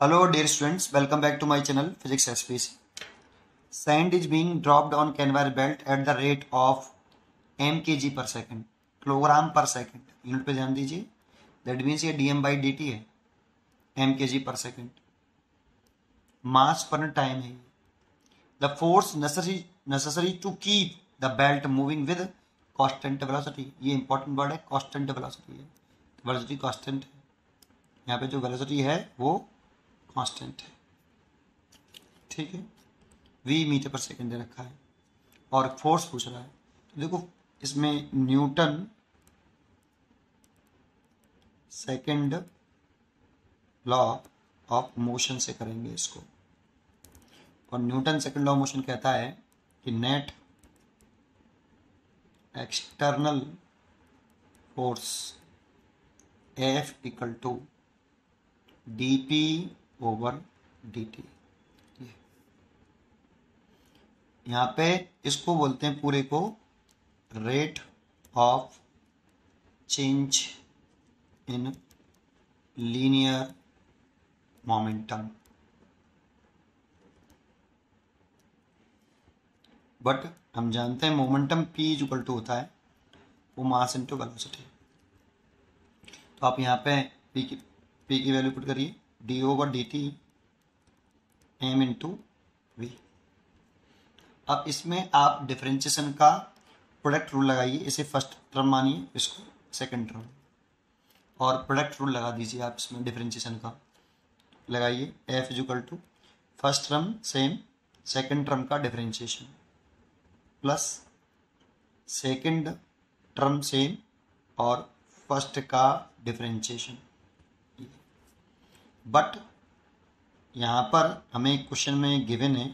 Hello dear students, welcome back to my channel Physics SPC. Sand is being dropped on conveyor belt at the rate of m kg per second, kilogram per second unit पे ध्यान दीजिए. That means ये D M by D T है. M K G per second mass per time है. The force necessary to keep the belt moving with constant velocity ये important word है constant velocity है. Velocity constant है. यहाँ पे जो वेलोसिटी है वो कांस्टेंट है। ठीक है? वी मीटर पर सेकेंड दे रखा है और फोर्स पूछ रहा है। तो देखो, इसमें Newton second law of motion से करेंगे इसको। और न्यूटन सेकेंड लॉ मोशन कहता है कि net external force F equal to D P over D T यहाँ पे इसको बोलते हैं पूरे को rate of change in linear momentum but हम जानते हैं मोमेंटम पी इक्वल टू होता है, वो मास इंटू वेलोसिटी तो आप यहाँ पे पी की पी की वैल्यू पुट करिए। D over D T M into V अब इसमें आप डिफ्रेंशिएशन का प्रोडक्ट रूल लगाइए। इसे फ़र्स्ट टर्म मानिए, इसको सेकंड टर्म और प्रोडक्ट रूल लगा दीजिए आप इसमें डिफ्रेंशिएशन का। लगाइए F equal to first term same second term का differentiation plus second term same और फ़र्स्ट का डिफ्रेंशिएशन बट यहाँ पर हमें क्वेश्चन में गिवन है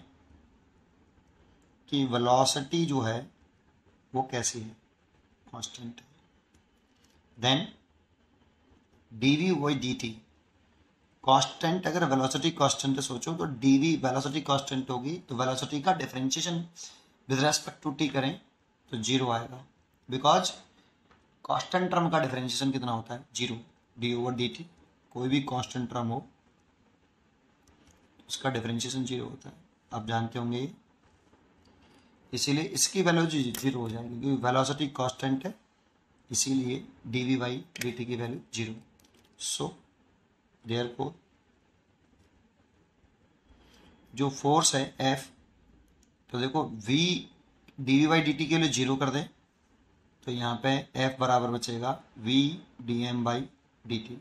कि वेलोसिटी जो है, वो कैसी है? कांस्टेंट है। Then D V by D T constant अगर वेलोसिटी कांस्टेंट सोचो तो डी वी वेलोसिटी कांस्टेंट होगी तो वेलोसिटी का differentiation with respect to T करें तो ज़ीरो आएगा। बिकॉज़ कांस्टेंट टर्म का डिफरेंशिएशन कितना होता है? Zero D over D T कोई भी कांस्टेंट टर्म हो, उसका डिफरेंशिएशन ज़ीरो होता है। आप जानते होंगे ये। इसीलिए इसकी वैल्यू ज़ीरो हो जाएगी, क्योंकि वेलोसिटी कांस्टेंट है, इसीलिए D V by D T की वैल्यू ज़ीरो सो देयर को जो फोर्स है एफ़ तो देखो V D V by D T के लिए ज़ीरो कर दें तो यहाँ पे एफ़ बराबर बचेगा V D M by D T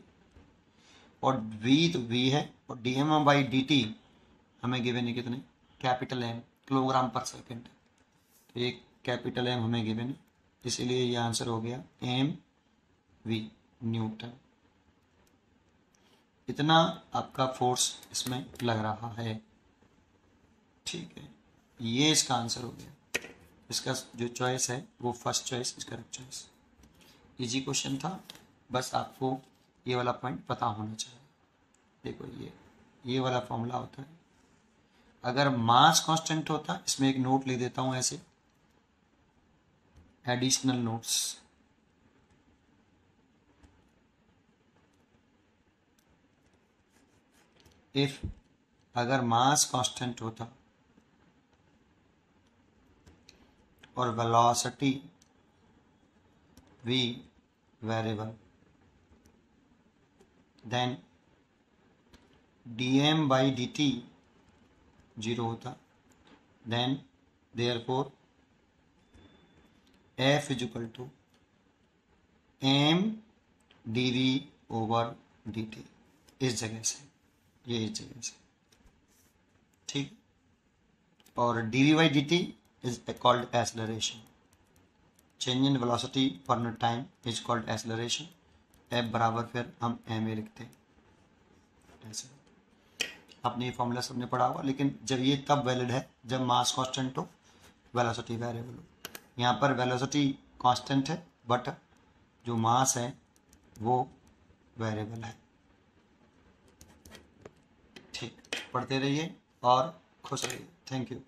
और v तो v है और D M by D T हमें गिवन है कितने? Capital M kilogram per second तो ये कैपिटल एम हमें गिवन है। इसीलिए ये आंसर हो गया एम वी न्यूटन इतना आपका फोर्स इसमें लग रहा है। ठीक है। ये इसका आंसर हो गया। इसका जो चॉइस है, वो first choice correct choice easy question था। बस आपको ये वाला पॉइंट पता होना चाहिए। देखो ये ये वाला फॉर्मूला होता है। अगर मास कांस्टेंट होता, इसमें एक नोट ले देता हूँ ऐसे। एडिशनल नोट्स इफ़ अगर मास कांस्टेंट होता और velocity V variable then D M by D T zero होता। Then therefore F is equal to M D V over D T इस जगह से, ये इस जगह से। ठीक? और D V by D T is called acceleration change in velocity per time is called acceleration F बराबर फिर हम एम ए लिखते हैं। ऐसे। आपने ये फॉर्मूला सबने पढ़ा होगा, लेकिन जब ये तब वैलिड है, जब मास कांस्टेंट हो वेलोसिटी वेरिएबल हो। यहाँ पर वेलोसिटी कांस्टेंट है बट जो मास है, वो वेरिएबल है। ठीक, पढ़ते रहिए और खुश रहिए। Thank you